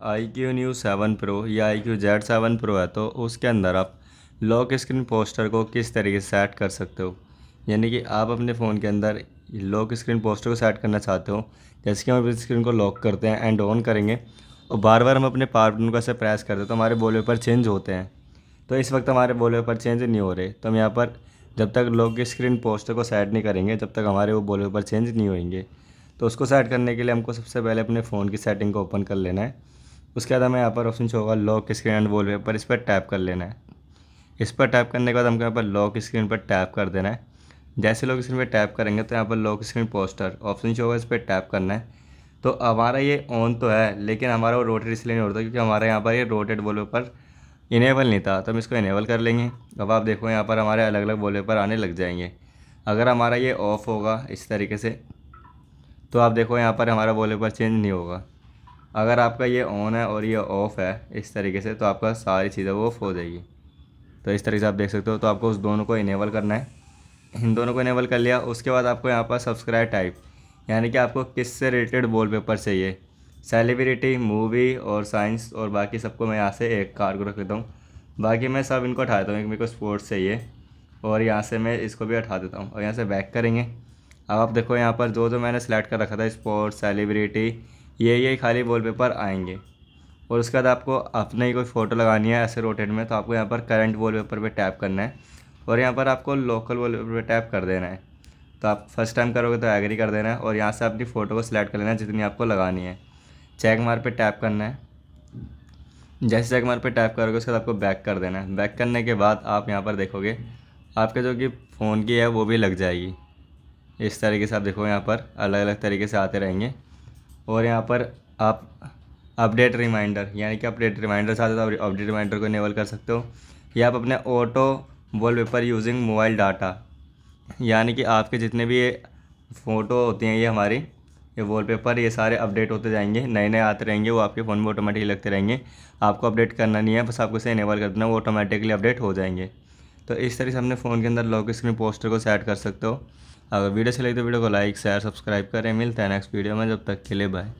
I Q neo seven pro या I Q Z seven pro है तो उसके अंदर आप लॉक स्क्रीन पोस्टर को किस तरीके से सेट कर सकते हो? यानी कि आप अपने फ़ोन के अंदर लॉक स्क्रीन पोस्टर को सेट करना चाहते हो, जैसे कि हम स्क्रीन को लॉक करते हैं एंड ऑन करेंगे, और बार बार हम अपने पावर बटन को ऐसे प्रेस करते हैं तो हमारे वॉलपेपर चेंज होते हैं। तो इस वक्त हमारे वॉलपेपर चेंज नहीं हो रहे तो हम यहाँ पर जब तक लॉक स्क्रीन पोस्टर को सेट नहीं करेंगे, जब तक हमारे वो वॉलपेपर चेंज नहीं होंगे तो उसको सेट करने के लिए हमको सबसे पहले अपने फ़ोन की सेटिंग को ओपन कर लेना है। उसके बाद हमें यहाँ पर ऑप्शन होगा lock screen and wallpaper इस पर टैप कर लेना है। इस पर टैप करने के बाद हमको यहाँ पर लॉक स्क्रीन पर टैप कर देना है। जैसे लॉक स्क्रीन पर टैप करेंगे तो यहाँ पर लॉक स्क्रीन पोस्टर ऑप्शन होगा, इस पर टैप करना है। तो हमारा ये ऑन तो है, लेकिन हमारा वो रोटेट इसलिए नहीं होता क्योंकि हमारे यहाँ पर ये रोटेट वॉल पेपर इनेबल नहीं था तो हम इसको इनेबल कर लेंगे। अब आप देखो, यहाँ पर हमारे अलग अलग वॉल पेपर आने लग जाएँगे। अगर हमारा ये ऑफ़ होगा इस तरीके से तो आप देखो, यहाँ पर हमारा वॉल पेपर चेंज नहीं होगा। अगर आपका ये ऑन है और ये ऑफ़ है इस तरीके से तो आपका सारी चीज़ें वो ऑफ़ हो जाएगी। तो इस तरीके से आप देख सकते हो तो आपको उस दोनों को इनेबल करना है। इन दोनों को इनेबल कर लिया, उसके बाद आपको यहाँ पर सब्सक्राइब टाइप यानी कि आपको किस से रिलेटेड वॉल पेपर चाहिए। सेलिब्रिटी मूवी और साइंस और बाकी सबको मैं यहाँ से एक कार को रख देता हूँ। बाकी मैं सब इनको हटा देता हूँ मेरे को स्पोर्ट्स चाहिए। और यहाँ से मैं इसको भी हटा देता हूँ। और यहाँ से बैक करेंगे। अब आप देखो यहाँ पर जो जो मैंने सेलेक्ट कर रखा था स्पोर्ट्स सेलिब्रिटी ये ये खाली वॉलपेपर आएँगे। और उसके बाद आपको अपने ही कोई फ़ोटो लगानी है ऐसे रोटेट में तो आपको यहाँ पर करंट वॉलपेपर पे टैप करना है। और यहाँ पर आपको लोकल वॉलपेपर पे टैप कर देना है। तो आप फ़र्स्ट टाइम करोगे तो एग्री कर देना है और यहाँ से अपनी फ़ोटो को सिलेक्ट कर लेना है जितनी आपको लगानी है। चेक मार पे टैप करना है। जैसे चेक मार पे टैप करोगे, उसके बाद आपको बैक कर देना है। बैक करने के बाद आप यहाँ पर देखोगे, आपके जो कि फ़ोन की है वो भी लग जाएगी। इस तरीके से आप देखो, यहाँ पर अलग अलग तरीके से आते रहेंगे। और यहाँ पर आप अपडेट रिमाइंडर यानी कि अपडेट रिमाइंडर चाहते हो तो अपडेट रिमाइंडर को इनेबल कर सकते हो। या आप अपने auto wallpaper using mobile data यानी कि आपके जितने भी ये फ़ोटो होती हैं, ये हमारी ये वॉलपेपर ये सारे अपडेट होते जाएँगे नए नए आते रहेंगे, वो आपके फ़ोन में ऑटोमेटिकली लगते रहेंगे। आपको अपडेट करना नहीं है, बस आपको इसे इनेबल कर देना, वो ऑटोमेटिकली अपडेट हो जाएँगे। तो इस तरीके से अपने फ़ोन के अंदर लॉक स्क्रीन पोस्टर को सेट कर सकते हो। अगर वीडियो अच्छी लगी तो वीडियो को लाइक शेयर सब्सक्राइब करें। मिलते हैं नेक्स्ट वीडियो में, जब तक के लिए बाय